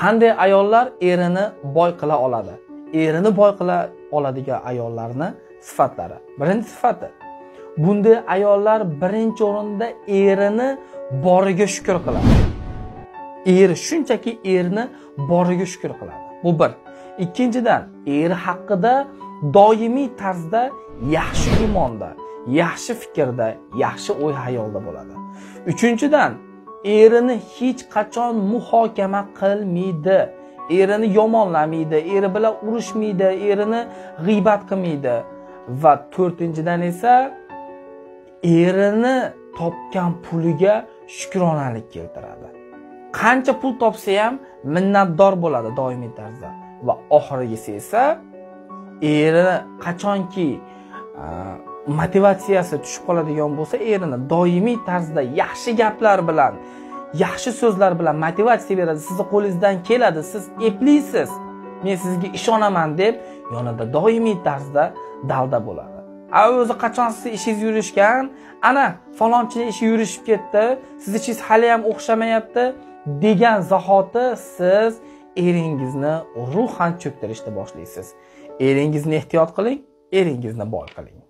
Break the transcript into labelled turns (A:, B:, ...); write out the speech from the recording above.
A: qanday ayollar erini boy qila oladi? Erini boy qila oladigan ayollarni sifatlari. Birinchi sifati. Bunday ayollar birinchi o'rinda erini boriga shukur qiladi. Eri shunchaki erni boriga shukur qiladi. Bu bir. Ikkinchidan eri haqida doimiy tarzda yaxshi gumonda yaxshi fikrda yaxshi o'y hayolda bo'ladi. Uchinchidan erini hech qachon muhokama qilmaydi. Erini yomonlamaydi eri bilan urushmaydi erini g'iybat qilmaydi. Va to'rtinchidan esa erini topgan puliga shukronalik keltiradi. Qancha pul topsa ham minnatdor bo'ladi doimiy tarzda. Va oxirgisi esa erini qachonki motivatsiyasi tushib qoladigan bo'lsa erini doimiy tarzda yaxshi gaplar bilan yaxshi so'zlar bilan motivatsiya beradi. Sizni qo'lingizdan keladi. Siz eplisiz. Men sizga ishonaman deb yonida doimiy tarzda dalda bo'ladi. A o'zi qachon sizni ishingiz yurishgan? Ana falonchini ishi yurishib ketdi. Sizni ishingiz hali ham o'xshamayapti degan zahoti siz eringizni ruhan cho'ktirishni boshlaysiz. Eringizni ehtiyot qiling eringizni boy qiling.